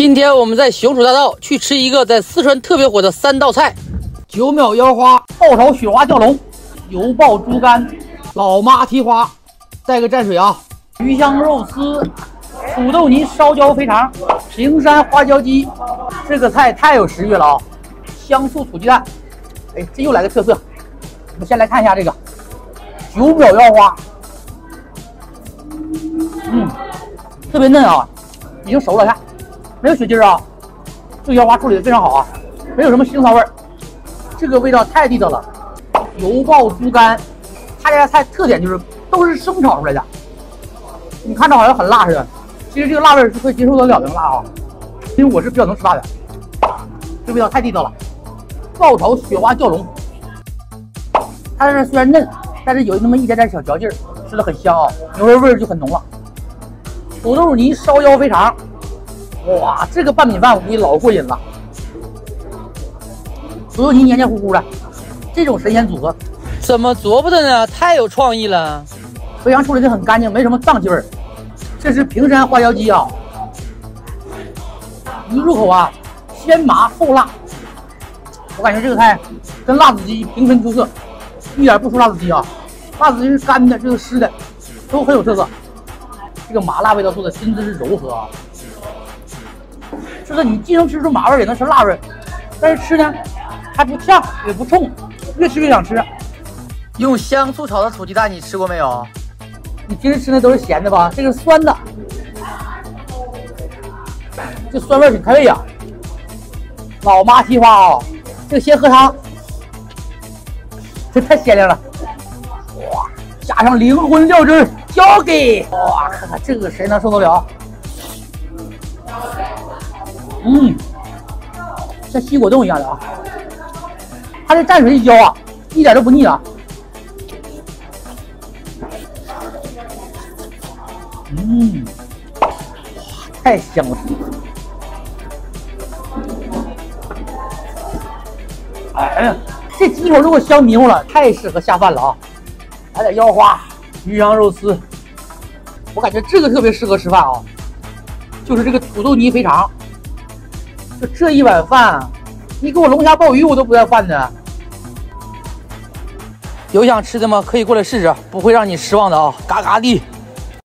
今天我们在雄楚大道去吃一个在四川特别火的三道菜：九秒腰花、爆炒雪花吊龙、油爆猪肝、老妈蹄花，带个蘸水啊！鱼香肉丝、土豆泥烧焦肥肠、平山花椒鸡，这个菜太有食欲了啊！香醋土鸡蛋，哎，这又来个特色。我们先来看一下这个九秒腰花，嗯，特别嫩啊，已经熟了，看。没有血筋啊，这个腰花处理的非常好啊，没有什么腥臊味，这个味道太地道了。油爆猪肝，他家菜特点就是都是生炒出来的，你看着好像很辣似的，其实这个辣味是可以接受得了的辣啊，因为我是比较能吃辣的，这味道太地道了。爆炒雪花吊龙，它这虽然嫩，但是有那么一点点小嚼劲儿，吃的很香啊，牛肉味儿就很浓了。土豆泥烧腰肥肠。哇，这个拌米饭我估计老过瘾了，土豆泥黏黏糊糊的，这种神仙组合怎么琢磨的呢？太有创意了，肥肠处理的很干净，没什么脏气味儿。这是平山花椒鸡啊，一入口啊，先麻后辣，我感觉这个菜跟辣子鸡平分秋色，一点不输辣子鸡啊。辣子鸡是干的，这个湿的，都很有特色。这个麻辣味道做的真的是柔和啊。就是你既能吃出麻味，也能吃辣味，但是吃呢还不呛也不冲，越吃越想吃。用香醋炒的土鸡蛋你吃过没有？你平时吃的都是咸的吧？这个是酸的，这酸味挺开胃呀。老妈蹄花啊，这个先喝汤，这太鲜亮了。哇，加上灵魂料汁交给哇，看看这个谁能受得了？嗯，像西果冻一样的啊，它这蘸水一浇啊，一点都不腻啊。嗯，太香了！哎呀，这鸡口如果香迷糊了，太适合下饭了啊！来点腰花、鱼香肉丝，我感觉这个特别适合吃饭啊，就是这个土豆泥肥肠。就这一碗饭，你给我龙虾鲍鱼我都不带饭的。有想吃的吗？可以过来试试，不会让你失望的啊！嘎嘎地。